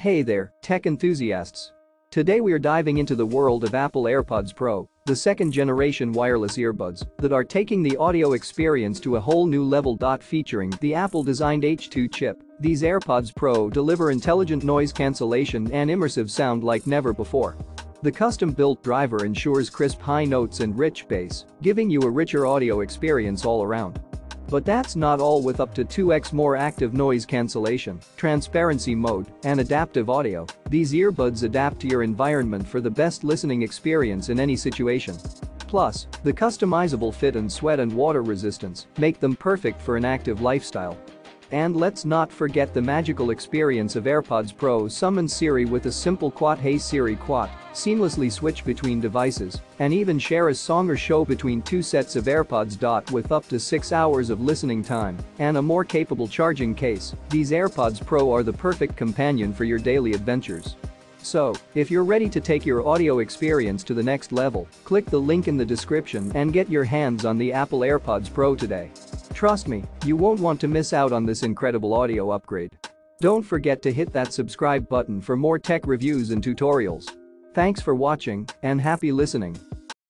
Hey there, tech enthusiasts. Today we are diving into the world of Apple AirPods Pro, the second generation wireless earbuds that are taking the audio experience to a whole new level. Featuring the Apple designed H2 chip, these AirPods Pro deliver intelligent noise cancellation and immersive sound like never before. The custom-built driver ensures crisp high notes and rich bass, giving you a richer audio experience all around. But that's not all with up to 2x more active noise cancellation, transparency mode, and adaptive audio, these earbuds adapt to your environment for the best listening experience in any situation. Plus, the customizable fit and sweat and water resistance make them perfect for an active lifestyle. And let's not forget the magical experience of AirPods Pro summon Siri with a simple quat Hey Siri quat, seamlessly switch between devices, and even share a song or show between two sets of AirPods. With up to 6 hours of listening time and a more capable charging case, these AirPods Pro are the perfect companion for your daily adventures. So, if you're ready to take your audio experience to the next level, click the link in the description and get your hands on the Apple AirPods Pro today. Trust me, you won't want to miss out on this incredible audio upgrade. Don't forget to hit that subscribe button for more tech reviews and tutorials. Thanks for watching and happy listening.